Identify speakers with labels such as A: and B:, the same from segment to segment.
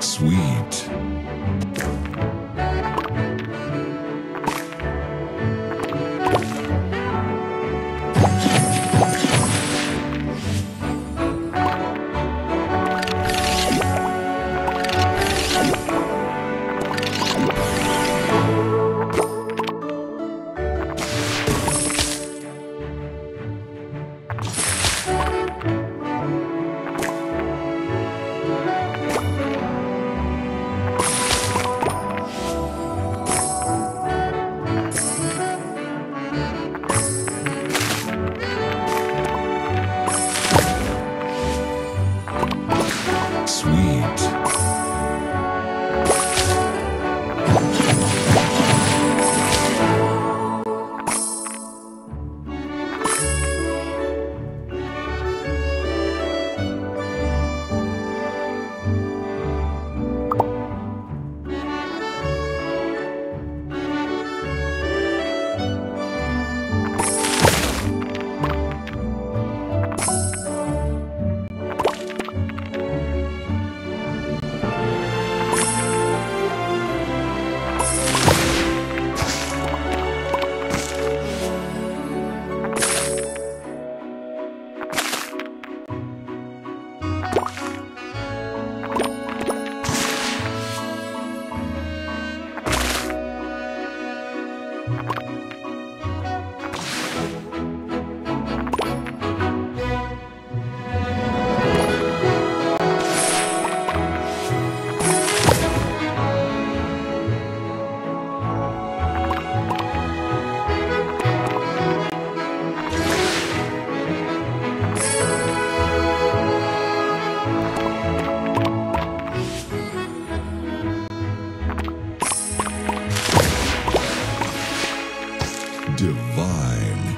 A: Sweet. Divine.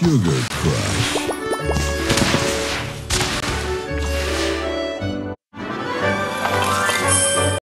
A: Sugar Crush.